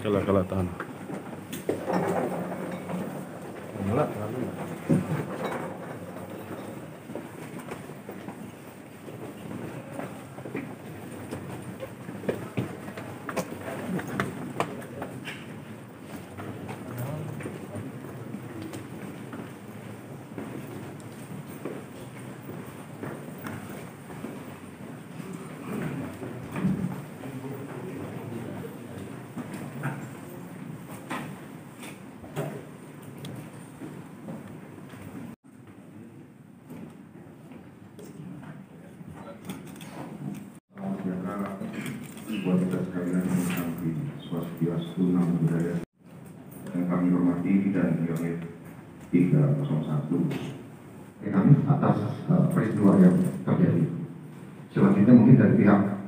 Kalau kalau tahan. Buat kita sekalian menghormati swastiastu nama budaya yang kami hormati dan unit 301 Ya, kami atas uh, peristiwa yang terjadi. Selanjutnya mungkin dari pihak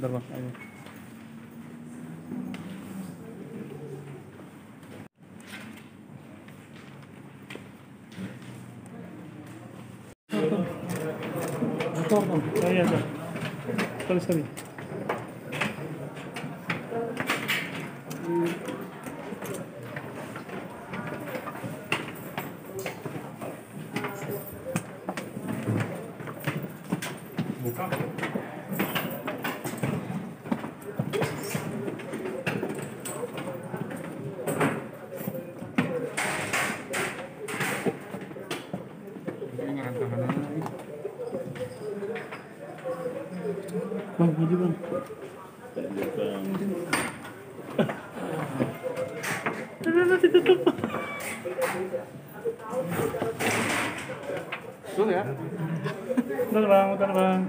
Bentar bang. Ayo. Motor. Buka. Bang, maju bang. Aduh, ditutup. Betul ya? Bentar bang, bentar bang.